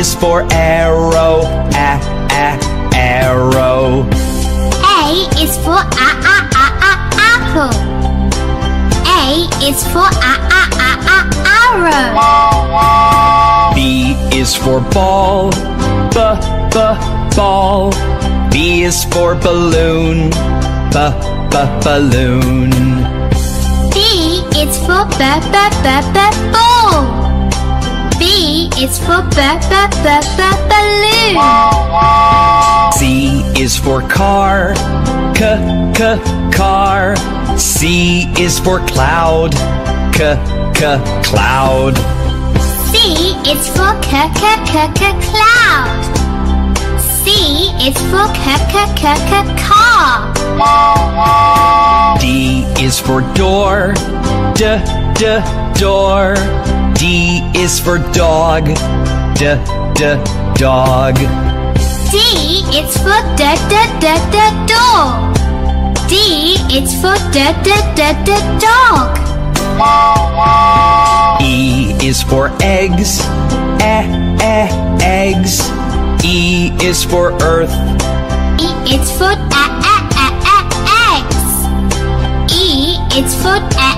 is for arrow, a a arrow. A is for a a a a apple. A is for a a a a arrow. B is for ball, b b ball. B is for balloon, b b balloon. B is for b b b b ball. Is for b b b b balloon. C is for car, c c car. C is for cloud, c c cloud. C is for c c c c cloud. C is for c c c c car. D is for door, d d door. D is for dog, d d dog. D it's for d d d d dog. D is for d d d d dog. E is for eggs, eh eh eggs. E is for earth, E it's for a a a a eggs. E is for a.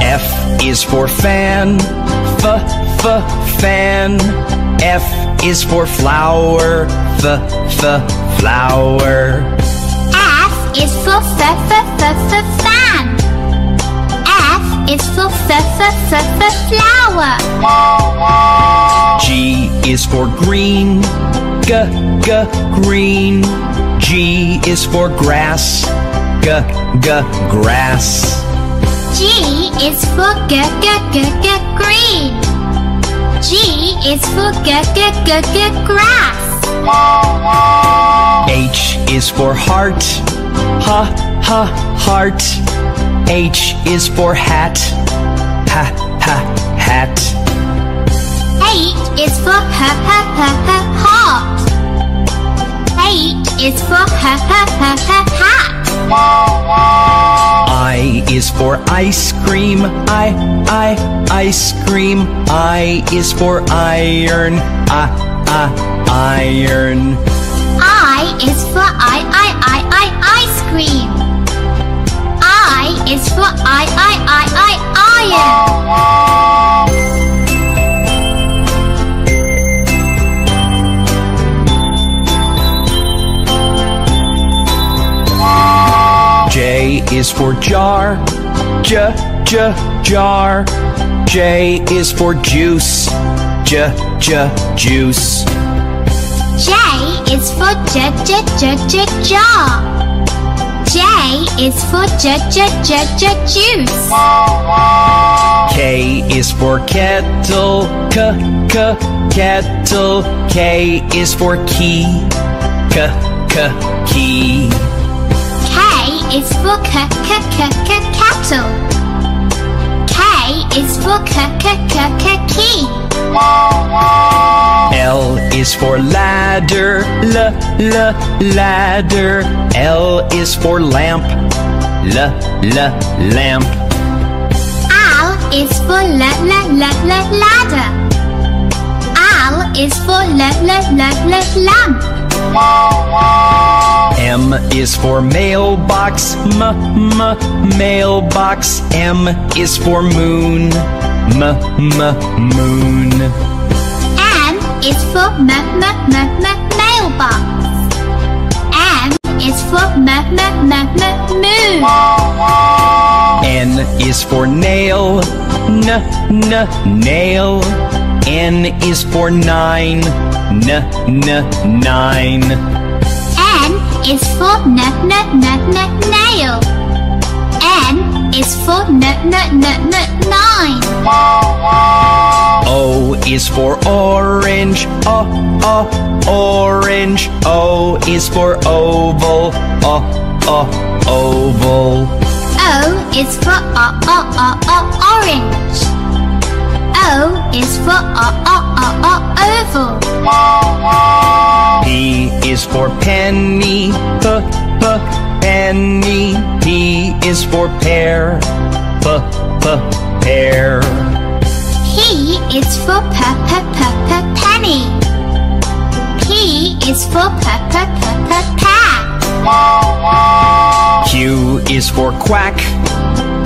F is for fan, f f fan. F is for flower, f f flower. F is for f f f f fan. F is for f f f f flower. G is for green, g g green. G is for grass, g g grass. G is for g g g g green. G is for g g g g grass. H is for heart, ha ha heart. H is for hat, ha ha hat. H is for h ha ha ha heart. H is for h h h h hat. I is for ice cream, I I ice cream. I is for iron, I I iron. I is for I I I I ice cream. I is for I I I I iron. Is for jar, j j jar. J is for juice, j j juice. J is for j j j j jar. J is for j j j j juice. K is for kettle, k k kettle. K is for key, k k key. Is for k k k k kettle. K is for k k k k key. L is for ladder, l l ladder. L is for lamp, l l lamp. L is for l l l l ladder. L is for l l l l lamp. M is for mailbox, m m mailbox. M is for moon, m m moon. M is for m m m m mailbox. M is for m m m m moon. N is for nail, n n nail. N is for nine, n n nine. N is for n n n n nail. N is for n n n n nine. O is for orange, o o orange. O is for oval, o o oval. O is for o o o o orange. O is for o o o o oval. P is for penny, p p penny. P is for pear, p p pear. P is for p p p p penny. P is for p p p p pear. Q is for quack.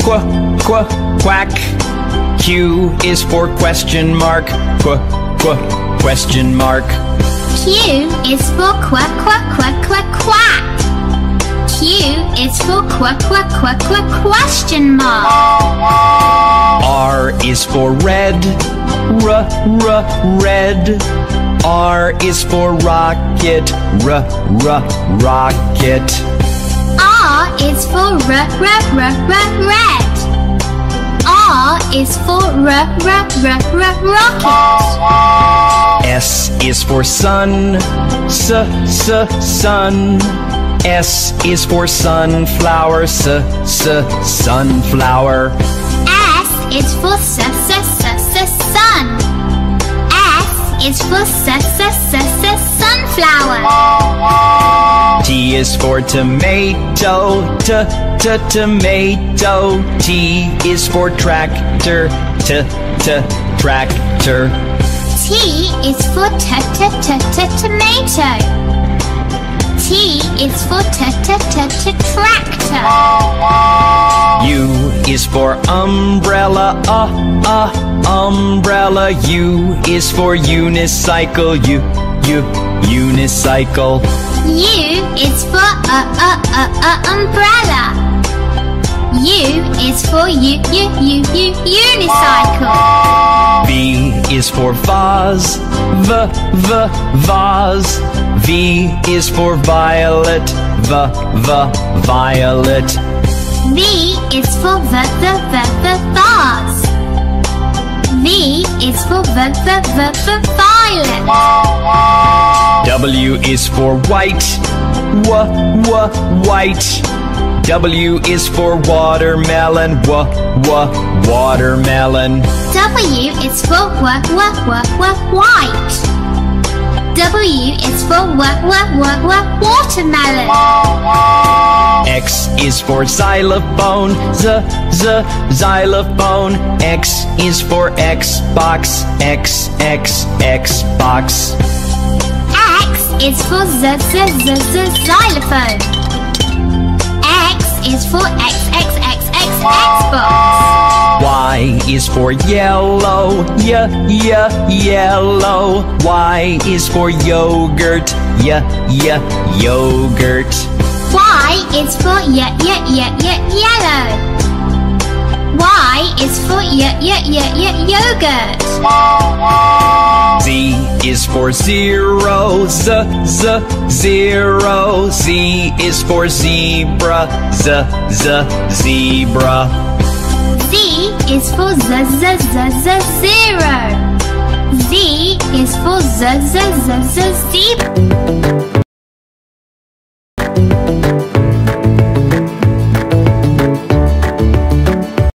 Qu qu quack. Q is for question mark. Qu qu question mark. Q is for quack quack quack quack quack. Q is for quack quack quack quack question mark. R is for red. R r red. R is for rocket. R r rocket. R is for r r r r red. R is for r r r r rocket. S is for sun. S s sun. S is for sunflower. S s sunflower. S is for s s s s sun. S is for s s s s sunflower. T is for tomato. T t tomato. T is for tractor. T t tractor. T is for t t t t tomato. T is for t t t t tractor. U is for umbrella. Uh uh umbrella. U is for unicycle. U u unicycle. U is for a a a a umbrella. U is for u u u u unicycle. V is for vase. V v vase. V is for violet. V v violet. V is for v v v v vase. V is for v v v v violet. W is for white. W w white. W is for watermelon. W w watermelon. W is for w w w w white. W is for w w w w watermelon. Is for xylophone. Z z xylophone. X is for Xbox. X x Xbox. X is for z z z z xylophone. X is for x x x x Xbox. Y is for yellow. Y y yellow. Y is for yogurt. Y y yogurt. Y is for y y y y yellow. Y is for y y y y yogurt. Z is for zero. Z z zero. Z is for zebra. Z z zebra. Z is for z z z z zero. Z is for z z z z zebra.